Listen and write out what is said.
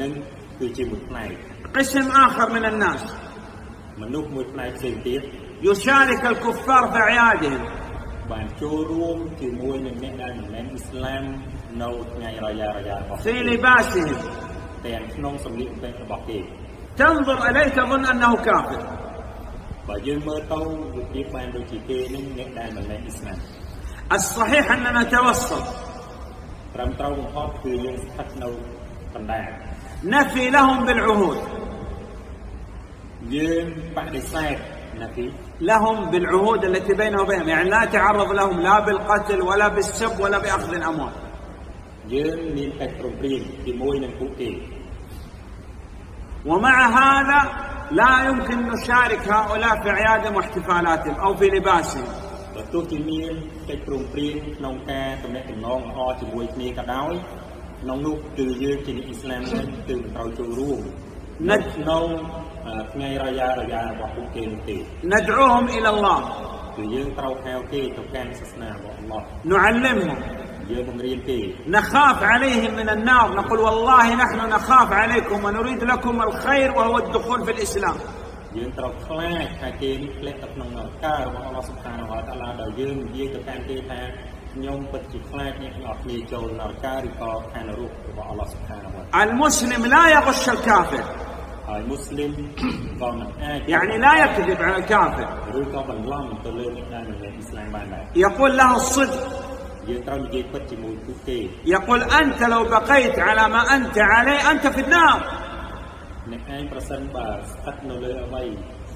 នឹងគឺជាមួយផ្នែក قسم آخر من الناس មនុស្សមួយផ្នែកផ្សេងទៀត يشارك الكفار في أعيادهم បានចូលរួមជាមួយនឹងអ្នកដែលមិនមែនអ៊ីស្លាមនៅថ្ងៃរយ៉ារយ៉ារបស់ في لباسهم ទាំងក្នុងសម្លៀកបំពាក់របស់គេ تنظر إليه تظن أنه كافر បើយើងមើលទៅវាប្រៀបបានដូចជាគេនឹងអ្នកដែលមិនមែនអ៊ីស្លាម الصحيح أننا نتوسط ត្រឹមត្រូវបំផុតគឺយើងស្ថិតនៅកណ្ដាល نفي لهم بالعهود نفي لهم بالعهود التي بينه وبينهم يعني لا تعرض لهم لا بالقتل ولا بالسب ولا بأخذ الأموال ومع هذا لا يمكن نشارك هؤلاء في أعيادهم واحتفالاتهم أو في لباسهم បើទោះជាមានកិច្ចព្រមព្រៀងក្នុងការតំណែងតំណងល្អជាមួយគ្នាក៏ដោយក្នុងនោះគឺយើងជាអ្នកអ៊ីស្លាមគឺមិនត្រូវចូលរួមនៅក្នុងថ្ងៃរយ៉ារយ៉ារបស់ពួកគេនោះទេ ندعوهم الى الله គឺយើងត្រូវហៅគេទៅកាន់សាសនារបស់ Allah نعلمهم យើងបង្រៀនគេ نخاف عليهم من النار نقول والله نحن نخاف عليكم ونريد لكم الخير وهو الدخول في الإسلام យើងត្រូវខ្លាចថាគេនេះធ្លាក់ទៅក្នុងនរករបស់ Allah سبحانه และ تعالى ដោយយើងនិយាយទៅកាន់គេថា المسلم لا يغش الكافر يعني لا يكذب على الكافر يقول له الصدق يقول أنت لو بقيت على ما أنت عليه أنت في النار